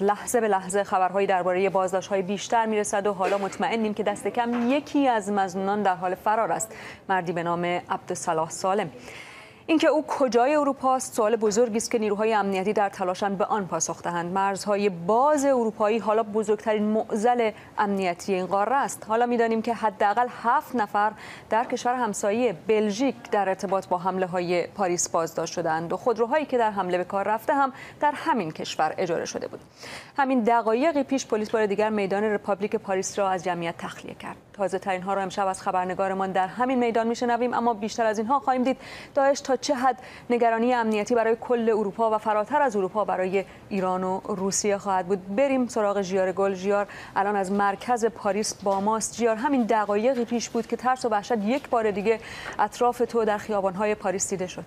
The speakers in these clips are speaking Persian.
لحظه به لحظه خبرهایی درباره بازداشت‌های بیشتر می‌رسد و حالا مطمئنیم که دست کم یکی از مزنونان در حال فرار است. مردی به نام عبدالصلاح سالم. اینکه او کجای اروپا است سوال بزرگی است که نیروهای امنیتی در تلاشند به آن پاسخ دهند. مرزهای باز اروپایی حالا بزرگترین معضل امنیتی این قاره است. حالا می‌دانیم که حداقل هفت نفر در کشور همسایه بلژیک در ارتباط با حمله های پاریس بازداشت شدند و خودروهایی که در حمله به کار رفته هم در همین کشور اجاره شده بود. همین دقایقی پیش پلیس بار دیگر میدان رپابلیک پاریس را از جمعیت تخلیه کرد. تازه ترین ها را امشب از خبرنگارمان در همین میدان میشنویم اما بیشتر از اینها خواهیم دید داعش تا چه حد نگرانی امنیتی برای کل اروپا و فراتر از اروپا برای ایران و روسیه خواهد بود. بریم سراغ ژیار گل. ژیار الان از مرکز پاریس با ماست. ژیار همین دقایقی پیش بود که ترس و وحشت یک بار دیگه اطراف تو در خیابان‌های پاریس دیده شد.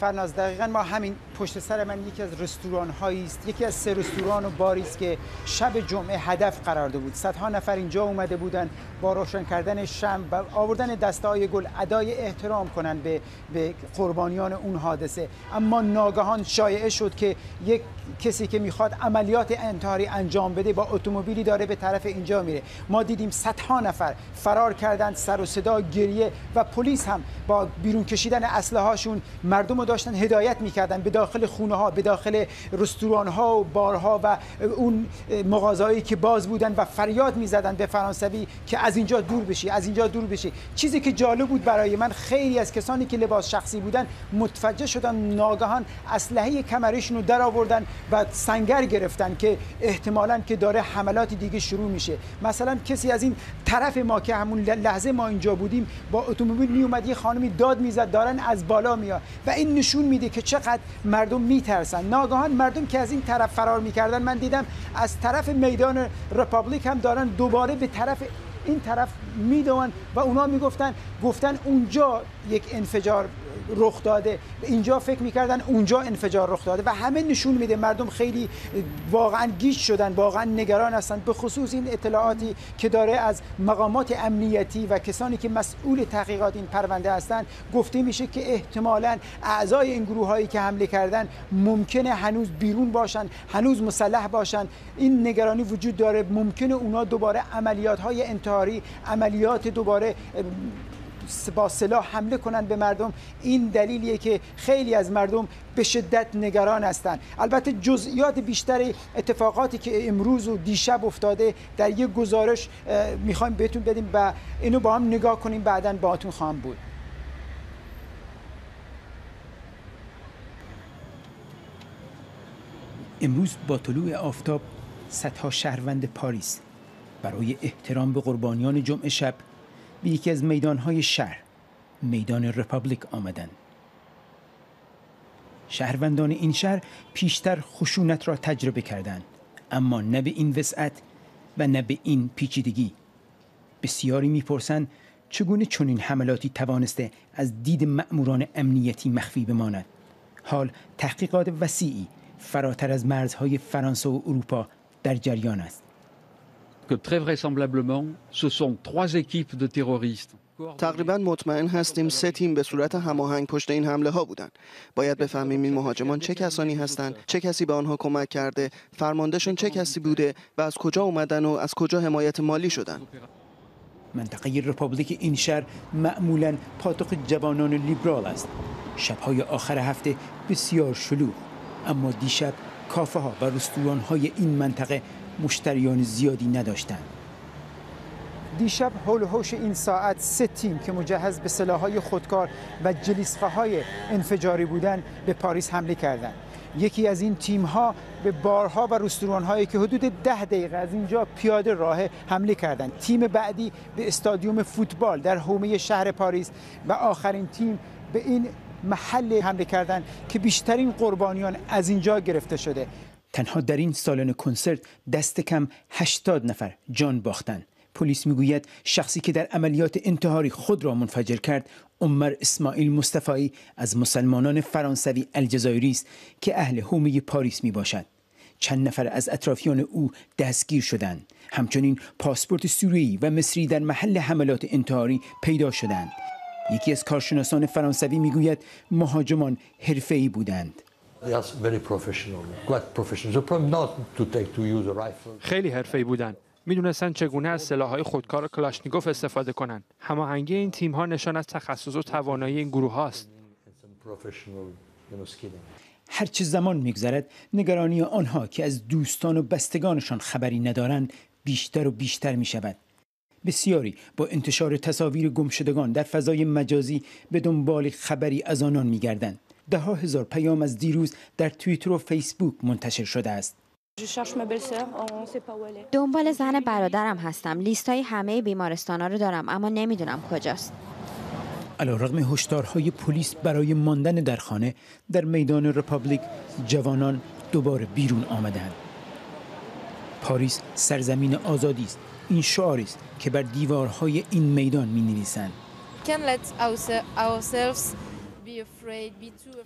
فرناز دقیقا ما همین پشت سر من یکی از رستوران هایی است. یکی از سه رستوران و باری است که شب جمعه هدف قرار داده بود. صدها نفر اینجا اومده بودن با روشن کردن شم و آوردن دسته های گل ادای احترام کنن به, به قربانیان اون حادثه. اما ناگهان شایعه شد که یک کسی که می‌خواد عملیات انتحاری انجام بده با اتومبیلی داره به طرف اینجا میره. ما دیدیم صدها نفر فرار کردند سر و صدا گریه و پلیس هم با بیرون کشیدن اسلحه هاشون مردم رو داشتن هدایت می‌کردن. به داخل خونه ها به داخل رستوران ها و بارها و اون مغازهایی که باز بودن و فریاد می‌زدن به فرانسوی که از اینجا دور بشی از اینجا دور بشی. چیزی که جالب بود برای من خیلی از کسانی که لباس شخصی بودن متوجه شدن ناگهان اسلحه کمرشون رو در آوردن و سنگر گرفتن که احتمالا که داره حملات دیگه شروع میشه. مثلا کسی از این طرف ما که همون لحظه ما اینجا بودیم با اتومبیل می اومد یه خانمی داد می‌زد دارن از بالا میاد و این نشون میده که چقدر مردم میترسن ناگهان مردم که از این طرف فرار می‌کردن من دیدم از طرف میدان رپابلیک هم دارن دوباره به طرف این طرف میدون و اونا می‌گفتن گفتن اونجا یک انفجار رخ داده. اینجا فکر می‌کردن اونجا انفجار رخ داده و همه نشون میده مردم خیلی واقعا گیج شدن واقعا نگران هستن. به خصوص این اطلاعاتی که داره از مقامات امنیتی و کسانی که مسئول تحقیقات این پرونده هستن گفته میشه که احتمالا اعضای این گروه هایی که حمله کردن ممکنه هنوز بیرون باشن هنوز مسلح باشن. این نگرانی وجود داره. ممکنه اونا دوباره عملیات های انتحاری عملیات دوباره با سلاح حمله کنند به مردم این دلیلیه که خیلی از مردم به شدت نگران هستند. البته جزئیات بیشتر اتفاقاتی که امروز و دیشب افتاده در یک گزارش می‌خوایم بهتون بدیم و اینو با هم نگاه کنیم بعدا باهاتون خواهم بود. امروز با طلوع آفتاب صدها شهروند پاریس برای احترام به قربانیان جمعه شب به یکی از میدانهای شهر میدان رپابلیک آمدند شهروندان این شهر پیشتر خشونت را تجربه کردند اما نه به این وسعت و نه به این پیچیدگی. بسیاری می‌پرسند چگونه چنین حملاتی توانسته از دید مأموران امنیتی مخفی بماند. حال تحقیقات وسیعی فراتر از مرزهای فرانسه و اروپا در جریان است. Que très vraisemblablement ce sont trois équipes de terroristes. تقریبا مطمئن هستیم سه تیم به صورت هماهنگ پشت این حمله ها بودند باید بفهمیم این مهاجمان چه کسانی هستند چه کسی به آنها کمک کرده فرماندهشون چه کسی بوده و از کجا اومدن و از کجا حمایت مالی شدن. منطقه رپابلیک این شهر معمولا پاتوق جوانان لیبرال است. شبهای آخر هفته بسیار شلوغ اما دیشب کافه ها و رستوران های این منطقه مشتریان زیادی نداشتند. دیشب حول هوش این ساعت سه تیم که مجهز به سلاحهای خودکار و جلیسقه های انفجاری بودن به پاریس حمله کردند. یکی از این تیم ها به بارها و رستوران هایی که حدود ده دقیقه از اینجا پیاده راه حمله کردند. تیم بعدی به استادیوم فوتبال در حومه شهر پاریس و آخرین تیم به این محل حمله کردن که بیشترین قربانیان از اینجا گرفته شده. تنها در این سالن کنسرت دست کم 80 نفر جان باختند پلیس می‌گوید شخصی که در عملیات انتحاری خود را منفجر کرد عمر اسماعیل مصطفی از مسلمانان فرانسوی الجزایری است که اهل حومه پاریس می باشد چند نفر از اطرافیان او دستگیر شدند. همچنین پاسپورت سوریایی و مصری در محل حملات انتحاری پیدا شدند. یکی از کارشناسان فرانسوی می‌گوید مهاجمان حرفه‌ای بودند خیلی حرفه‌ای بودن می‌دونستن چگونه از سلاحهای خودکار کلاشنیکوف استفاده کنند. هماهنگی این تیم ها نشان از تخصص و توانایی این گروه هاست. هرچه زمان میگذرد نگرانی آنها که از دوستان و بستگانشان خبری ندارند بیشتر و بیشتر می شود. بسیاری با انتشار تصاویر گمشدگان در فضای مجازی به دنبال خبری از آنان می گردند. ده ها هزار پیام از دیروز در توییتر و فیسبوک منتشر شده است. دنبال زن برادرم هستم. لیستای همه بیمارستان ها رو دارم اما نمی‌دونم کجاست. علی‌رغم هشدارهای پلیس برای ماندن در خانه در میدان رپابلیک جوانان دوباره بیرون آمدند. پاریس سرزمین آزادی است. این شعاری است که بر دیوارهای این میدان می نویسند.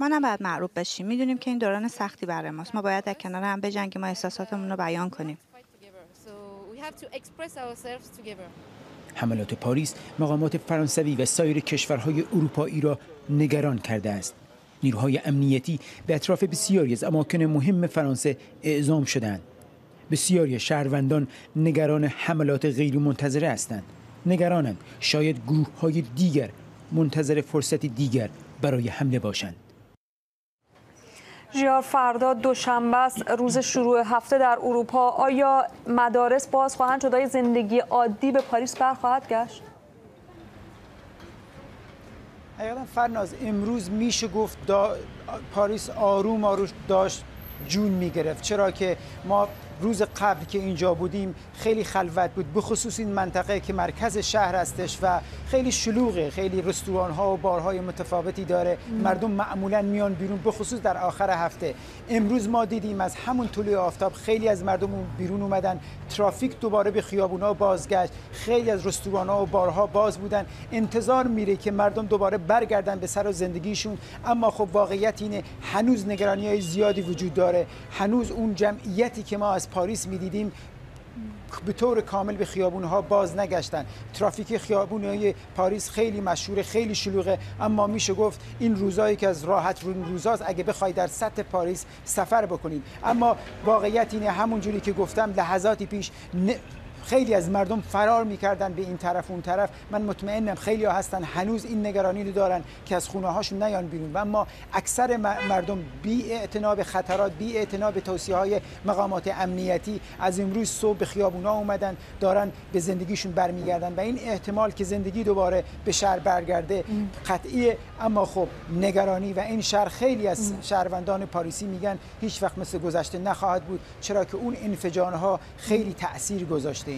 ما نباید مرعوب بشیم. می‌دونیم که این دوران سختی برای ماست. ما باید در کنار هم بجنگیم. و احساساتمون رو بیان کنیم. حملات پاریس مقامات فرانسوی و سایر کشورهای اروپایی را نگران کرده است. نیروهای امنیتی به اطراف بسیاری از اماکن مهم فرانسه اعزام شدند بسیاری شهروندان نگران حملات غیر منتظره هستند. نگرانند شاید گروه های دیگر منتظر فرصت دیگر برای حمله باشند. ژیار فردا دوشنبه است. روز شروع هفته در اروپا. آیا مدارس باز خواهند شد؟ زندگی عادی به پاریس برخواهد گشت؟ حقیقتا فرناز امروز میشه گفت پاریس آروم آروم داشت جون می‌گرفت. چرا که ما روز قبل که اینجا بودیم خیلی خلوت بود به خصوص این منطقه که مرکز شهر هستش و خیلی شلوغه خیلی رستوران ها و بارهای متفاوتی داره. مردم معمولا میان بیرون به خصوص در آخر هفته. امروز ما دیدیم از همون طلوع آفتاب خیلی از مردم بیرون اومدن. ترافیک دوباره به خیابونا بازگشت. خیلی از رستوران ها و بارها باز بودن. انتظار میره که مردم دوباره برگردن به سر و زندگیشون. اما خب واقعیت اینه هنوز نگرانی های زیادی وجود داره. هنوز اون جمعیتی که ما از پاریس می‌دیدیم به طور کامل به خیابون ها باز نگشتن. ترافیک خیابون های پاریس خیلی مشهور خیلی شلوغه اما میشه گفت این روزایی که از راحت رو روزاست اگه بخوای در سطح پاریس سفر بکنید اما واقعیت اینه همون جوری که گفتم لحظاتی پیش خیلی از مردم فرار می‌کردن به این طرف اون طرف. من مطمئنم خیلی ها هستن هنوز این نگرانی رو دارن که از خونه هاشون نیان بیرون. و اما اکثر مردم بی اعتناب خطرات بی اعتناب توصیه های مقامات امنیتی از امروز صبح به خیابونا اومدن دارن به زندگیشون برمیگردن. و این احتمال که زندگی دوباره به شهر برگرده قطعیه. اما خب نگرانی و این شهر خیلی از شهروندان پاریسی میگن هیچ وقت مثل گذشته نخواهد بود چرا که اون انفجارها خیلی تاثیر گذاشته